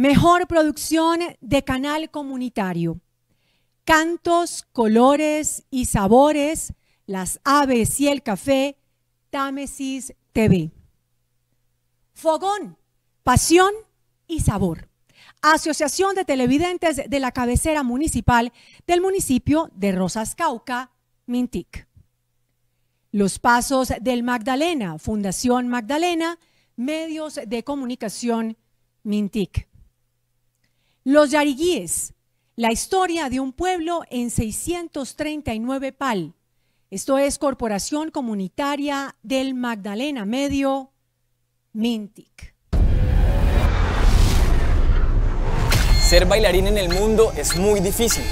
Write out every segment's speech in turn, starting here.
Mejor producción de canal comunitario. Cantos, colores y sabores, las aves y el café, Támesis TV. Fogón, pasión y sabor. Asociación de Televidentes de la cabecera municipal del municipio de Rosas Cauca, Mintic. Los Pasos del Magdalena, Fundación Magdalena, Medios de Comunicación, Mintic. Los Yariguíes, la historia de un pueblo en 639 PAL. Esto es Corporación Comunitaria del Magdalena Medio, Mintic. Ser bailarín en el mundo es muy difícil,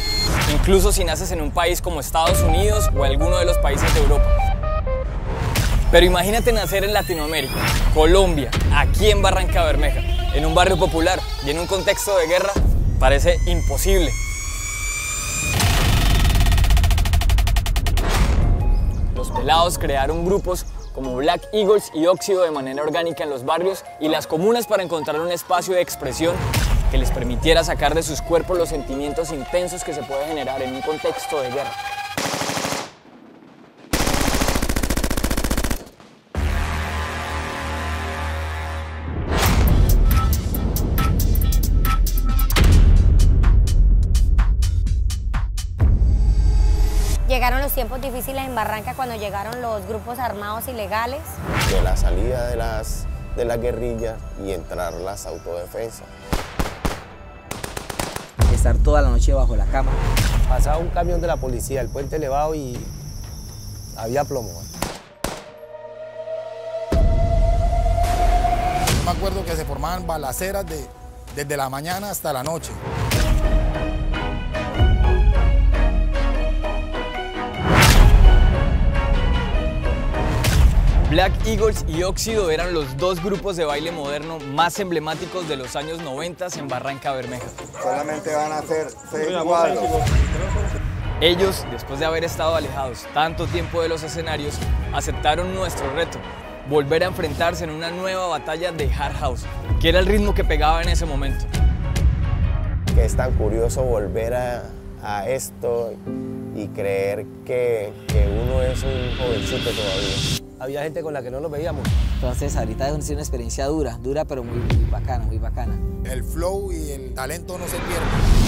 incluso si naces en un país como Estados Unidos o alguno de los países de Europa. Pero imagínate nacer en Latinoamérica, Colombia, aquí en Barranca Bermeja, en un barrio popular y en un contexto de guerra, parece imposible. Los pelados crearon grupos como Black Eagles y Óxido de manera orgánica en los barrios y las comunas para encontrar un espacio de expresión que les permitiera sacar de sus cuerpos los sentimientos intensos que se puede generar en un contexto de guerra. Llegaron los tiempos difíciles en Barranca cuando llegaron los grupos armados ilegales. De la salida de las, de las guerrillas y entrar las autodefensas estar toda la noche bajo la cama. Pasaba un camión de la policía, el puente elevado y había plomo. Me acuerdo que se formaban balaceras de, desde la mañana hasta la noche. Black Eagles y Óxido eran los dos grupos de baile moderno más emblemáticos de los años 90 en Barranca Bermeja. Solamente van a hacer seis cuadros. Ellos, después de haber estado alejados tanto tiempo de los escenarios, aceptaron nuestro reto, volver a enfrentarse en una nueva batalla de hard house, que era el ritmo que pegaba en ese momento. Que es tan curioso volver a, a esto y creer que, que uno es un jovencito todavía había gente con la que no nos veíamos. Entonces ahorita es una experiencia dura, dura pero muy, muy bacana, muy bacana. El flow y el talento no se pierden.